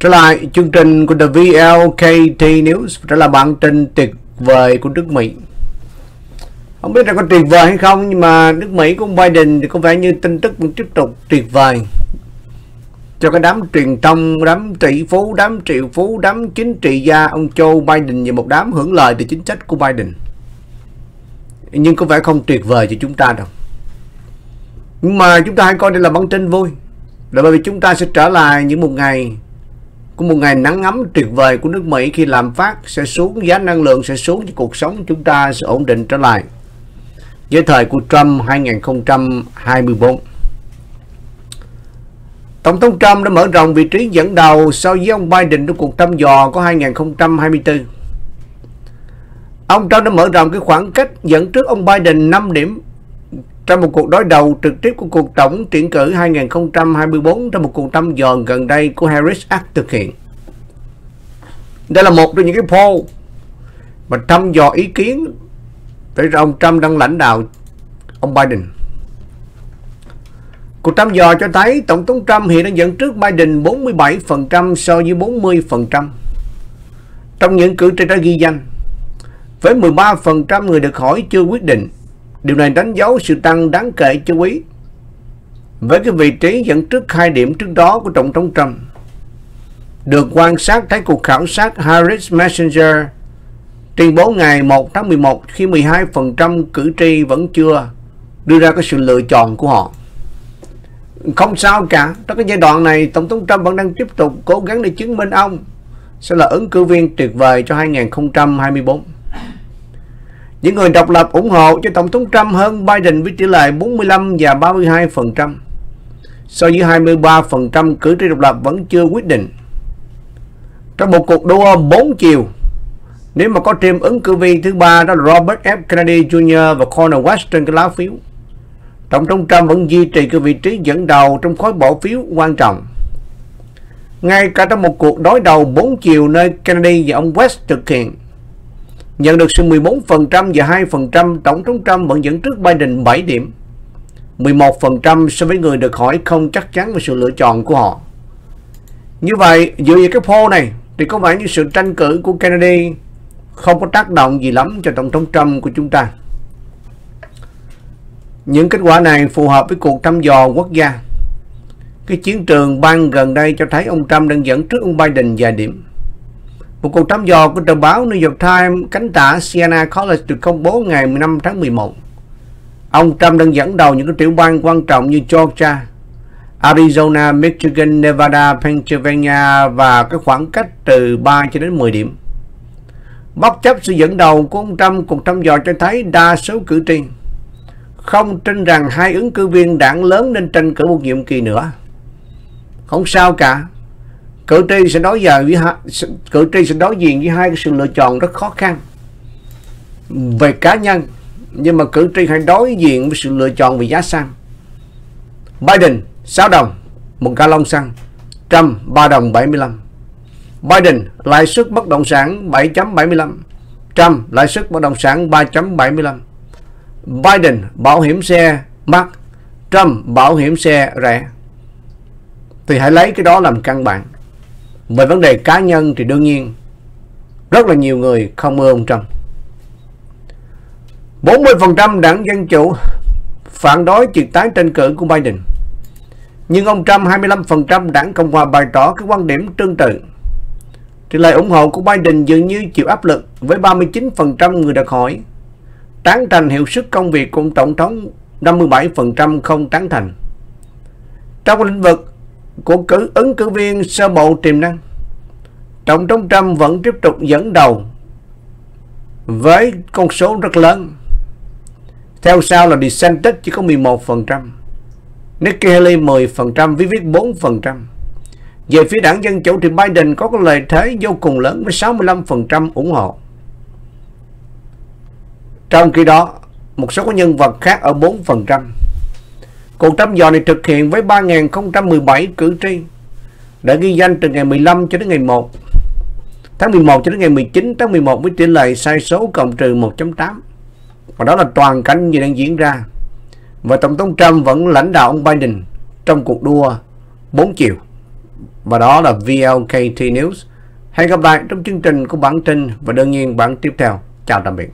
Trở lại chương trình của The VLKT News. Trở là bản tin tuyệt vời của nước Mỹ. Không biết là có tuyệt vời hay không Nhưng mà nước Mỹ của ông Biden thì có vẻ như tin tức vẫn tiếp tục tuyệt vời. Cho cái đám truyền thông, đám tỷ phú, đám triệu phú, đám chính trị gia Ông Joe Biden và một đám hưởng lợi từ chính sách của Biden. Nhưng có vẻ không tuyệt vời cho chúng ta đâu. Nhưng mà chúng ta hãy coi đây là bản tin vui. Là bởi vì chúng ta sẽ trở lại những một ngày của một ngày nắng ấm tuyệt vời của nước Mỹ khi làm phát sẽ xuống, giá năng lượng sẽ xuống cho cuộc sống chúng ta sẽ ổn định trở lại. Với thời của Trump 2024 Tổng thống Trump đã mở rộng vị trí dẫn đầu so với ông Biden trong cuộc thăm dò của 2024 Ông Trump đã mở rộng cái khoảng cách dẫn trước ông Biden 5 điểm trong một cuộc đối đầu trực tiếp của cuộc tổng tuyển cử 2024 trong một cuộc thăm dò gần đây của Harris Act thực hiện. Đây là một trong những cái poll mà thăm dò ý kiến về ông Trump đang lãnh đạo ông Biden. Cuộc thăm dò cho thấy Tổng thống Trump hiện đang dẫn trước Biden 47% so với 40%. Trong những cử tri đã ghi danh, với 13% người được hỏi chưa quyết định Điều này đánh dấu sự tăng đáng kể cho quý với cái vị trí dẫn trước hai điểm trước đó của Tổng thống Trump. Được quan sát thấy cuộc khảo sát Harris Messenger tuyên bố ngày 1 tháng 11 khi 12% cử tri vẫn chưa đưa ra cái sự lựa chọn của họ. Không sao cả, trong cái giai đoạn này Tổng thống Trump vẫn đang tiếp tục cố gắng để chứng minh ông sẽ là ứng cử viên tuyệt vời cho 2024. Những người độc lập ủng hộ cho Tổng thống Trump hơn Biden với tỷ lệ 45 và 32%. So với 23% cử tri độc lập vẫn chưa quyết định. Trong một cuộc đua 4 chiều, nếu mà có thêm ứng cử viên thứ ba đó là Robert F. Kennedy Jr. và Cornel West trên cái lá phiếu, Tổng thống Trump vẫn duy trì cái vị trí dẫn đầu trong khối bỏ phiếu quan trọng. Ngay cả trong một cuộc đối đầu 4 chiều nơi Kennedy và ông West thực hiện, nhận được sự 14% và 2% Tổng thống Trump vẫn dẫn trước Biden 7 điểm. 11% so với người được hỏi không chắc chắn về sự lựa chọn của họ. Như vậy, dựa vào cái poll này thì có vẻ như sự tranh cử của Kennedy không có tác động gì lắm cho Tổng thống Trump của chúng ta. Những kết quả này phù hợp với cuộc thăm dò quốc gia. Cái chiến trường bang gần đây cho thấy ông Trump đang dẫn trước ông Biden vài điểm. Một cuộc thăm dò của tờ báo New York Times cánh tả Siena College được công bố ngày 15 tháng 11. Ông Trump đang dẫn đầu những cái tiểu bang quan trọng như Georgia, Arizona, Michigan, Nevada, Pennsylvania và cái khoảng cách từ 3 cho đến 10 điểm. Bất chấp sự dẫn đầu của ông Trump, cuộc thăm dò cho thấy đa số cử tri không tin rằng hai ứng cử viên đảng lớn nên tranh cử một nhiệm kỳ nữa. Không sao cả, cử tri sẽ đối giờ với cử tri sẽ đối diện với hai cái sự lựa chọn rất khó khăn về cá nhân. Nhưng mà cử tri hãy đối diện với sự lựa chọn về giá xăng. Biden 6 đồng, một lon xăng. Trump 3 đồng 75 Biden, lãi suất bất động sản 7.75 Trump, lãi suất bất động sản 3.75 Biden, bảo hiểm xe mắc Trump, bảo hiểm xe rẻ. Thì hãy lấy cái đó làm căn bản về vấn đề cá nhân thì đương nhiên, rất là nhiều người không ưa ông Trump. 40% đảng Dân Chủ phản đối triệt tái tranh cử của Biden. Nhưng ông Trump 25% đảng Cộng Hòa bày tỏ cái quan điểm tương tự. Thì lời ủng hộ của Biden dường như chịu áp lực với 39% người được hỏi. Tán thành hiệu suất công việc của Tổng thống 57% không tán thành. Trong lĩnh vực của cử ứng cử viên sơ bộ tiềm năng. Tổng thống Trump vẫn tiếp tục dẫn đầu với con số rất lớn. Theo sau là DeSantis chỉ có 11%, Nikki Haley 10%, Vivek 4%. Về phía đảng Dân Chủ thì Biden có cái lợi thế vô cùng lớn với 65% ủng hộ. Trong khi đó, một số nhân vật khác ở 4%. Cuộc thăm dò này thực hiện với 3.017 cử tri, đã ghi danh từ ngày 15 cho đến ngày 1 tháng 11 cho đến ngày 19 tháng 11 với tỷ lệ sai số cộng trừ 1.8 và đó là toàn cảnh gì đang diễn ra và Tổng thống Trump vẫn lãnh đạo ông Biden trong cuộc đua 4 chiều Và đó là VLKT News. Hẹn gặp lại trong chương trình của bản tin và đương nhiên bản tiếp theo. Chào tạm biệt.